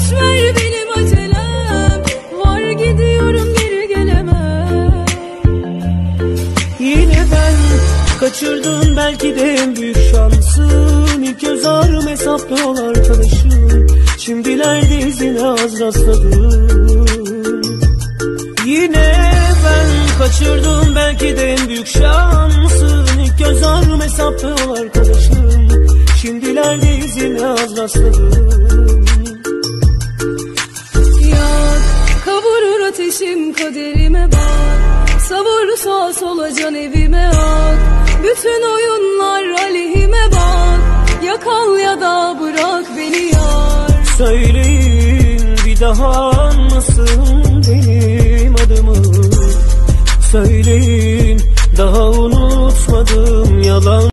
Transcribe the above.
boş ver benim acelem. Var gidiyorum geri gelemem. Yine ben kaçırdım belki de en büyük şansım İlk göz ağrım hesaplıyorlar tanışım Şimdilerde izine az rastladım. Yine ben kaçırdım belki de en büyük şansım İlk göz ağrım hesaplıyorlar tanışım Şimdilerde izine az rastladım. ateşim kaderime bak. Savur sağ sola can evime ak. Bütün oyunlar aleyhime bak. Ya kal ya da bırak beni yar. Söyleyin bir daha anlasın benim adımı. Söyleyin daha unutmadım yalan.